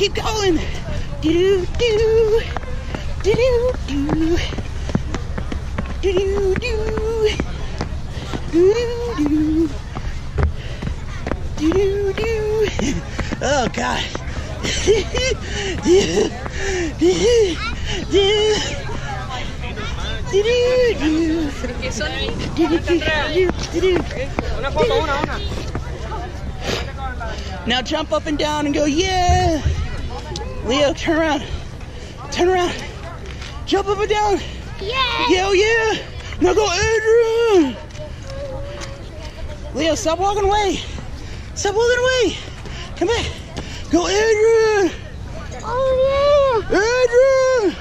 keep going. Do do do do do do do do do do do do. Oh God. Now jump up and down and go, yeah. Leo, turn around. Turn around. Jump up and down. Yeah. Yeah, yeah. Now go, Adrian. Leo, stop walking away. Stop walking away. Come back. Go, Adrian. Oh yeah. Adrian.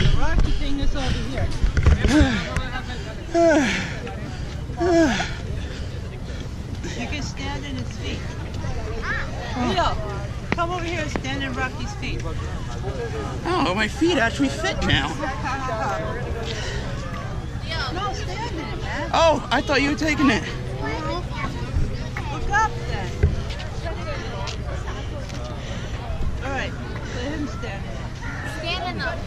The rocky thing is over here. You can stand in his feet. Leo, come over here and stand in Rocky's feet. Oh, my feet actually fit now. No, stand in it, man. Oh, I thought you were taking it. Look up then. All right, let him stand in it. Standing up.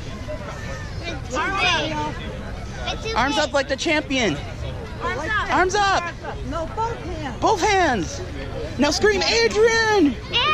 It's too Leo. big. It's too Arms up like the champion. Arms up. Arms up. No, both hands. Both hands. Now scream, Adrian. Adrian!